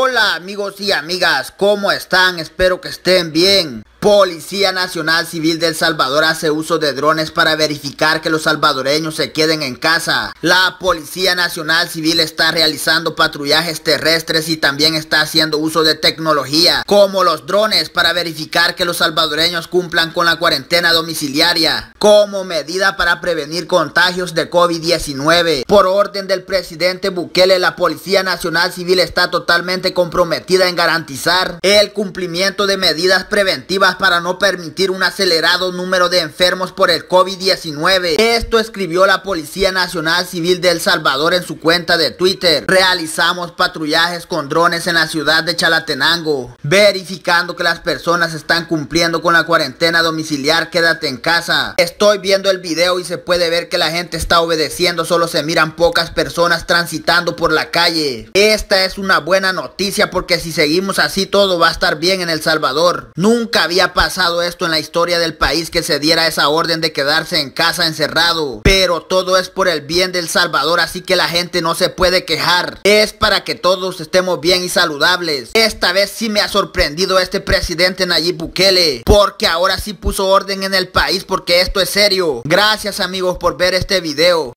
Hola amigos y amigas, ¿cómo están? Espero que estén bien. Policía Nacional Civil del Salvador hace uso de drones para verificar que los salvadoreños se queden en casa. La Policía Nacional Civil está realizando patrullajes terrestres y también está haciendo uso de tecnología, como los drones para verificar que los salvadoreños cumplan con la cuarentena domiciliaria, como medida para prevenir contagios de COVID-19. Por orden del presidente Bukele, la Policía Nacional Civil está totalmente comprometida en garantizar el cumplimiento de medidas preventivas para no permitir un acelerado número de enfermos por el COVID-19. Esto escribió la Policía Nacional Civil de El Salvador en su cuenta de Twitter. Realizamos patrullajes con drones en la ciudad de Chalatenango, verificando que las personas están cumpliendo con la cuarentena domiciliar, quédate en casa. Estoy viendo el video y se puede ver que la gente está obedeciendo, solo se miran pocas personas transitando por la calle. Esta es una buena noticia porque si seguimos así todo va a estar bien en El Salvador. Nunca había ha pasado esto en la historia del país que se diera esa orden de quedarse en casa encerrado. Pero todo es por el bien del Salvador, así que la gente no se puede quejar. Es para que todos estemos bien y saludables. Esta vez sí me ha sorprendido este presidente Nayib Bukele, porque ahora sí puso orden en el país porque esto es serio. Gracias amigos por ver este video.